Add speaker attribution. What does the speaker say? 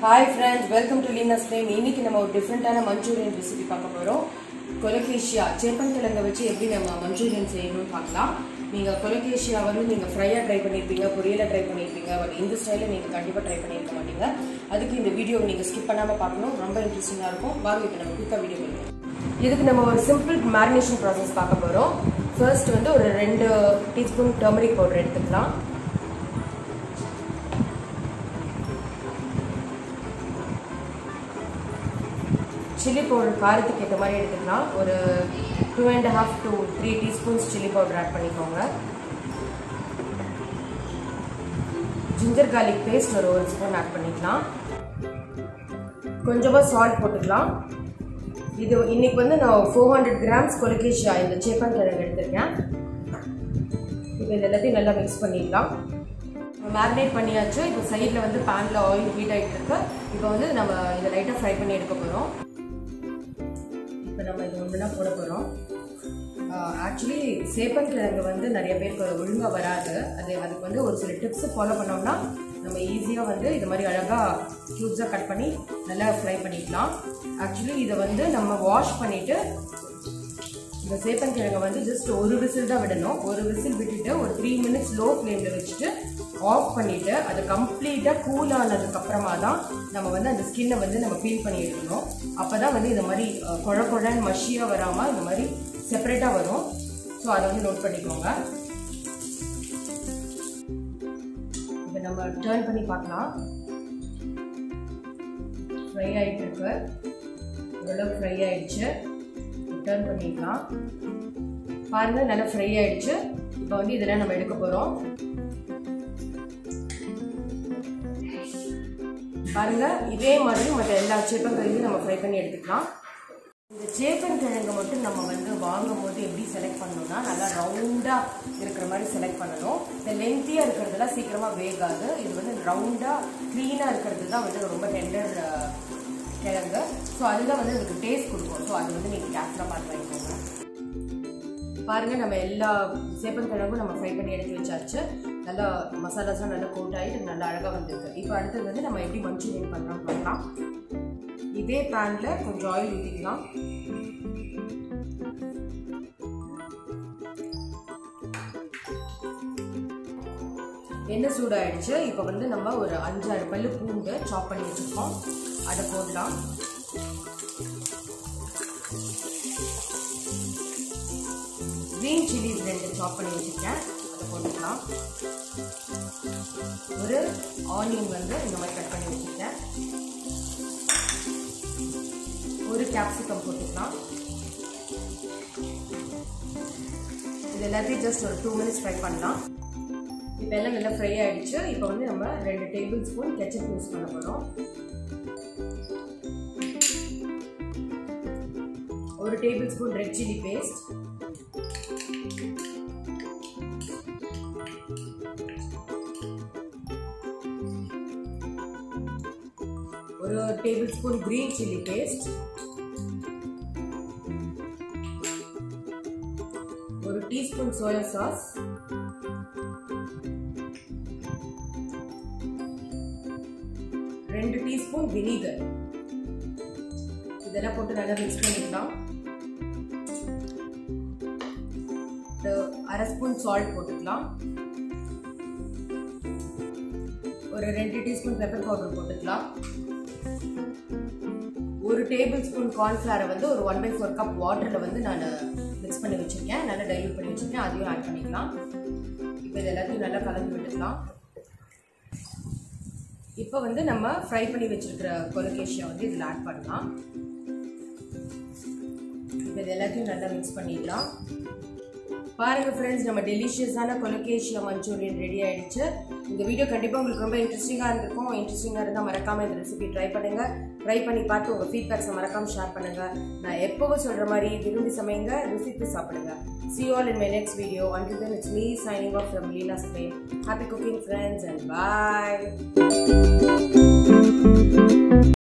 Speaker 1: Hi friends welcome to Leena's flame இன்னைக்கு நம்ம ஒரு டிஃப்ரெண்ட்டான மஞ்சூரியன் ரெசிபி பார்க்க போகிறோம் கொலகேஷியா சேப்பங்கிழங்க வச்சு எப்படி நம்ம மஞ்சூரியன் செய்யணும்னு பார்க்கலாம். நீங்கள் கொலகேஷியா வந்து நீங்கள் ஃப்ரையாக ட்ரை பண்ணியிருப்பீங்க பொரியலாக ட்ரை பண்ணியிருப்பீங்க பட் இந்த ஸ்டைலில் நீங்கள் கண்டிப்பாக ட்ரை பண்ணியிருக்க மாட்டீங்க. அதுக்கு இந்த வீடியோவை நீங்கள் ஸ்கிப் பண்ணாமல் பார்க்கணும். ரொம்ப இன்ட்ரெஸ்டிங்காக இருக்கும். வாங்க இப்போ நம்ம குயிக்காக வீடியோ பண்ணுவோம் இதுக்கு நம்ம ஒரு சிம்பிள் மேரினேஷன் ப்ராசஸ் பார்க்க போகிறோம் ஃபர்ஸ்ட் வந்து ஒரு ரெண்டு டீஸ்பூன் டர்மரிக் பவுடர் எடுத்துக்கலாம். சில்லி பவுடர் காரத்துக்கு ஏற்ற மாதிரி எடுத்துக்கலாம் ஒரு two and half to three teaspoons chilli powder add பண்ணிக்கோங்க. ஜிஞ்சர் கார்லிக் பேஸ்ட் ஒரு ஒரு ஸ்பூன் ஆட் பண்ணிக்கலாம். கொஞ்சமாக சால்ட் போட்டுக்கலாம். இது இன்னைக்கு வந்து நான் ஃபோர் ஹண்ட்ரட் கிராம்ஸ் கொலகேஷியா இந்த சேப்பங்கிழங்கு எடுத்திருக்கேன். இப்போ இது எல்லாத்தையும் நல்லா மிக்ஸ் பண்ணிடலாம். மேரினேட் பண்ணியாச்சு. இப்போ சைடில் வந்து பேனில் ஆயில் ஹீட் ஆகிட்டு இருக்கு. இப்போ வந்து நம்ம இதை லைட்டாக ஃப்ரை பண்ணி எடுக்க போகிறோம் இப்போ நம்ம இது ஒன்றுனா போட போகிறோம். ஆக்சுவலி சேப்பங்கிழங்கு வந்து நிறைய பேருக்கு ஒழுங்காக வராது. அது அதுக்கு வந்து ஒரு சில டிப்ஸ் ஃபாலோ பண்ணோம்னா நம்ம ஈஸியாக வந்து இது மாதிரி அழகாக க்யூப்ஸாக கட் பண்ணி நல்லா ஃப்ரை பண்ணிக்கலாம். ஆக்சுவலி இதை வந்து நம்ம வாஷ் பண்ணிவிட்டு இந்த சேப்பங்கிழங்கை வந்து ஜஸ்ட் ஒரு விசில் தான் விடணும். ஒரு விசில் விட்டுட்டு ஒரு த்ரீ மினிட்ஸ் லோ ஃப்ளேமில் வச்சுட்டு ஆஃப் பண்ணிவிட்டு அது கம்ப்ளீட்டாக கூல் ஆனதுக்கப்புறமா தான் நம்ம வந்து அந்த ஸ்கின்னை வந்து நம்ம பீல் பண்ணி எடுக்கணும். அப்போ தான் வந்து இந்த மாதிரி குழ குழன்னு மஷியாக வராமல் இந்த மாதிரி செப்பரேட்டாக வரும். ஸோ அதை வந்து நோட் பண்ணிக்கோங்க. இப்போ நம்ம டேர்ன் பண்ணி பார்க்கலாம். ஃப்ரை ஆகிட்டு இருக்கு. ஓரளவுக்கு ஃப்ரை ஆயிடுச்சு. டர்ன் பண்ணிக்கலாம். பாருங்க நல்லா ஃப்ரை ஆயிடுச்சு. இப்போ வந்து இதெல்லாம் நம்ம எடுக்க போகிறோம் பாருங்க இதே மாதிரி மற்ற எல்லா சேப்பங்கிழங்கையும் நம்ம ஃப்ரை பண்ணி எடுத்துக்கலாம். இந்த சேப்பன் கிழங்கு மட்டும் நம்ம வந்து வாங்கும் போது எப்படி செலக்ட் பண்ணணும்னா நல்லா ரவுண்டாக இருக்கிற மாதிரி செலக்ட் பண்ணணும். இந்த லென்த்தியாக இருக்கிறதுலாம் சீக்கிரமாக வேகாது. இது வந்து ரவுண்டாக க்ளீனாக இருக்கிறது தான் வந்து ரொம்ப டெண்டர் கிழங்கு. ஸோ அதுதான் வந்து அதுக்கு டேஸ்ட் கொடுக்கும். ஸோ அது வந்து நீங்கள் கேப்சராக பார்த்து வாங்கிக்கோங்க. பாருங்கள் நம்ம எல்லா சேப்பன் கிழங்கும் நம்ம ஃப்ரை பண்ணி எடுத்து வச்சாச்சு. நல்லா மசாலாஸ்லாம் நல்லா கோட் ஆகிட்டு நல்லா அழகாக வந்திருக்கு. இப்போ அடுத்தது வந்து நம்ம எப்படி மஞ்சூரியன் பண்ணுறோம் பார்க்கலாம். இதே பேனில் கொஞ்சம் ஆயில் ஊற்றிக்கலாம் எண்ணெய் சூடாகிடுச்சு இப்போ வந்து நம்ம ஒரு அஞ்சாறு பல்லு பூண்டு சாப் பண்ணி வச்சுருக்கோம். அதை போடலாம். க்ரீன் சில்லிஸ் ரெண்டு சாப் பண்ணி வச்சுருக்கேன். அதை போட்டுக்கலாம். ஒரு ஆனியன் வந்து இந்த மாதிரி கட் பண்ணி வச்சுருக்கேன். ஒரு கேப்சிகம் போட்டுக்கலாம். இது எல்லாத்தையும் ஜஸ்ட் ஒரு டூ மினிட்ஸ் ஃப்ரை பண்ணலாம். இப்போ எல்லாம் நல்லா ஃப்ரை ஆகிடுச்சு இப்போ வந்து நம்ம ரெண்டு டேபிள் ஸ்பூன் கெச்சப் யூஸ் பண்ண போகிறோம் ஒரு table spoon red chilli paste ஒரு table spoon green chilli paste ஒரு டீஸ்பூன் சோயா சாஸ் ரெண்டு டீஸ்பூன் வினிகர் இதெல்லாம் போட்டு நல்லா மிக்ஸ் பண்ணிக்கலாம். அரை ஸ்பூன் சால்ட் போட்டுக்கலாம். ஒரு ரெண்டு டீஸ்பூன் பெப்பர் பவுடர் போட்டுக்கலாம். ஒரு டேபிள் ஸ்பூன் கார்ன்ஃப்ளவரை வந்து ஒரு ஒன் பை ஃபோர் கப் வாட்டரில் வந்து நான் மிக்ஸ் பண்ணி வச்சுருக்கேன். நல்லா டைல்யூட் பண்ணி வச்சுருக்கேன். அதையும் ஆட் பண்ணிக்கலாம். இப்போ இது எல்லாத்தையும் நல்லா கலந்து விட்டுக்கலாம். இப்போ வந்து நம்ம ஃப்ரை பண்ணி வச்சுருக்கிற கொலகேஷியா வந்து இதில் ஆட் பண்ணலாம். இப்போ இது எல்லாத்தையும் நல்லா மிக்ஸ் பண்ணிடலாம் பாருங்க ஃப்ரெண்ட்ஸ் நம்ம டெலிஷியஸான கொலகேஷியா மஞ்சூரியன் ரெடி ஆயிடுச்சு. இந்த வீடியோ கண்டிப்பாக உங்களுக்கு ரொம்ப இன்ட்ரெஸ்டிங்காக இருந்திருக்கும். இன்ட்ரெஸ்டிங்காக இருந்தால் மறக்காமல் இந்த ரெசிபி ட்ரை பண்ணுங்கள் ட்ரை பண்ணி பார்த்து உங்கள் ஃபீட்பேக்ஸை மறக்காமல் ஷேர் பண்ணுங்கள் நான் எப்போவும் சொல்கிற மாதிரி விரும்பி சமைங்க ருசித்து சாப்பிடுங்க. See all in my next video and then it's me signing off from Leela Spain happy cooking friends and bye